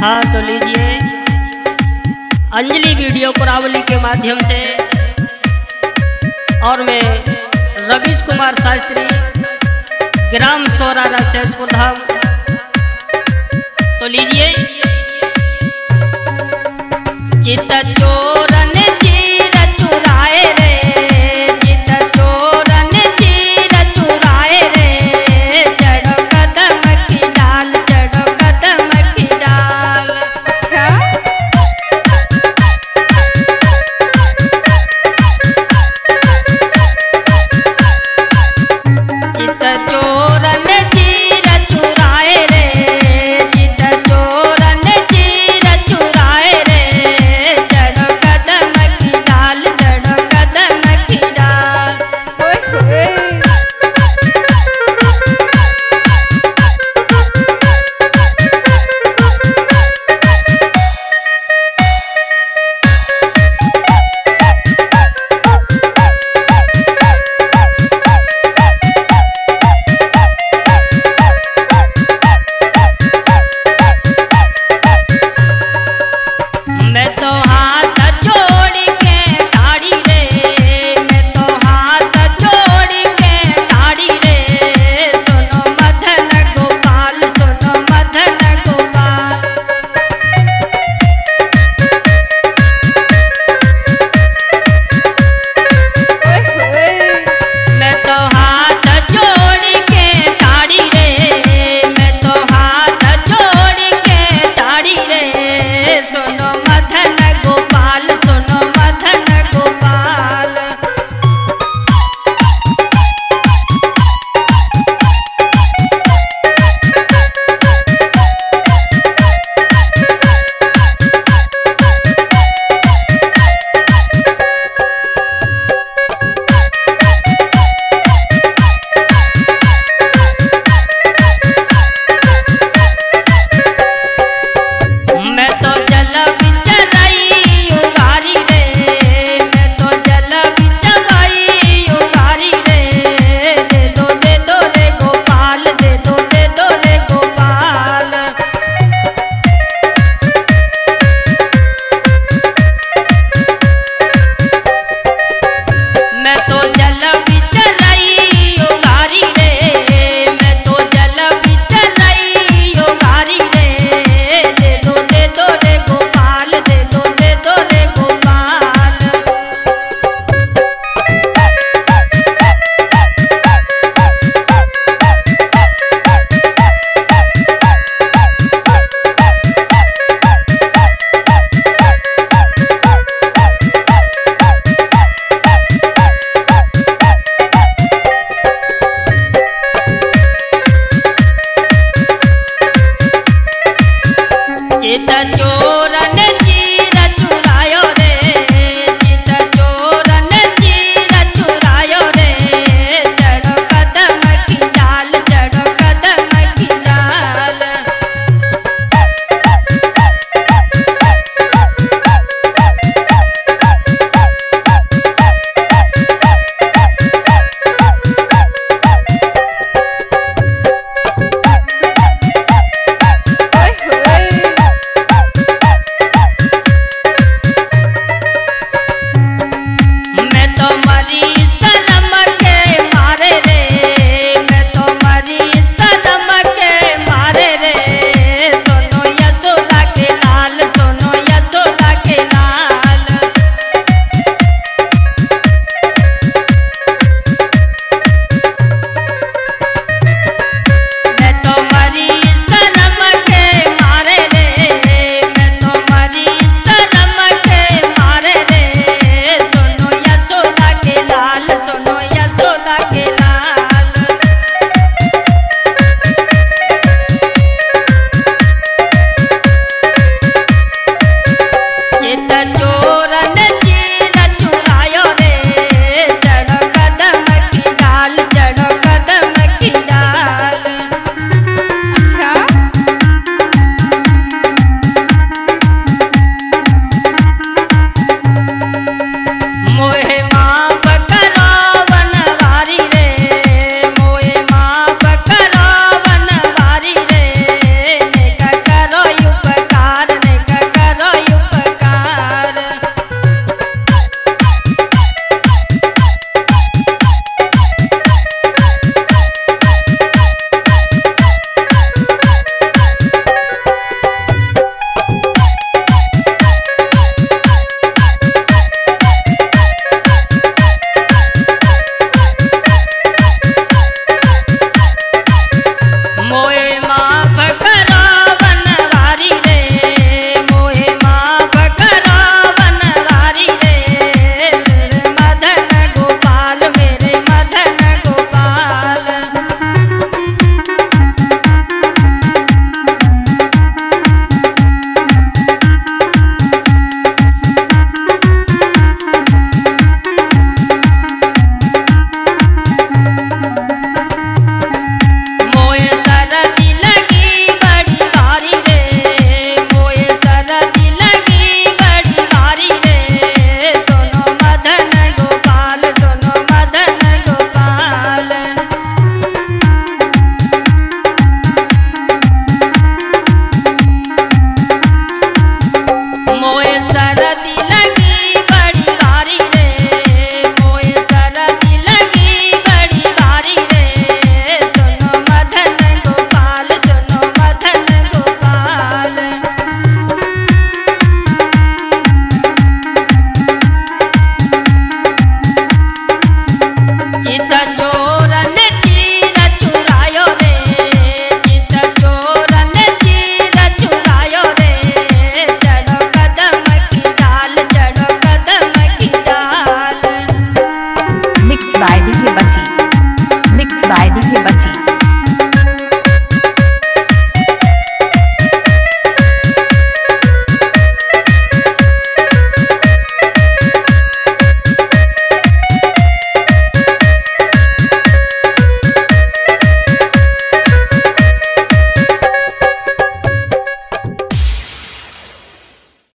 हाँ तो लीजिए। अंजलि वीडियो प्रावली के माध्यम से और मैं रवीश कुमार शास्त्री, ग्राम सोरारा शेषपुर धाम। ahora.